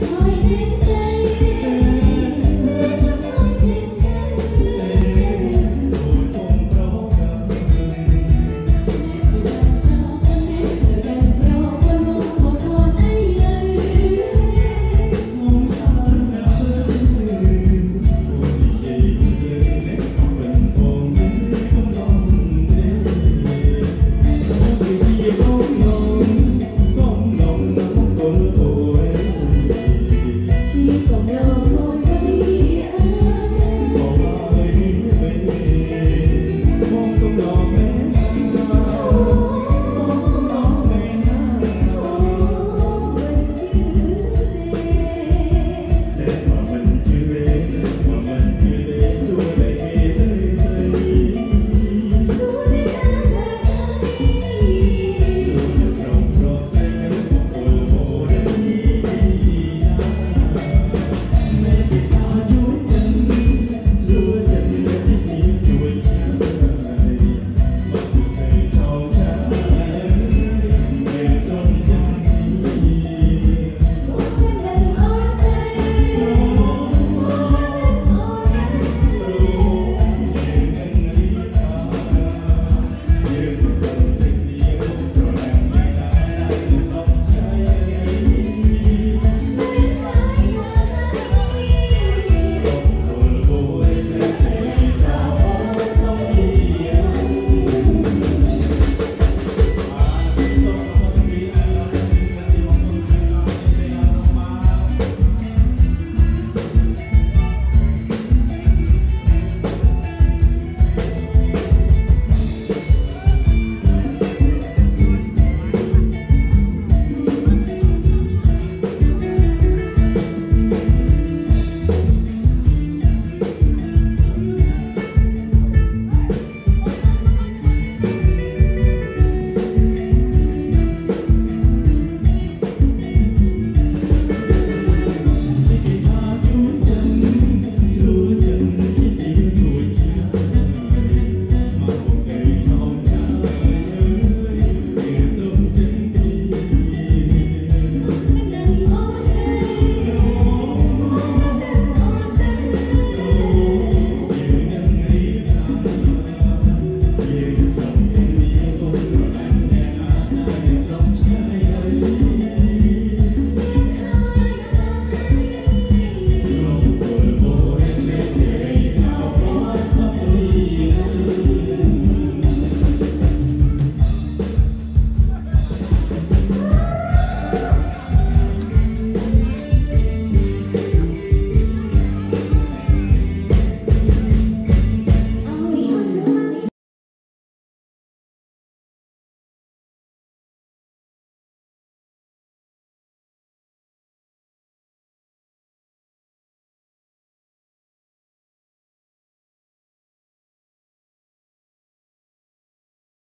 Please.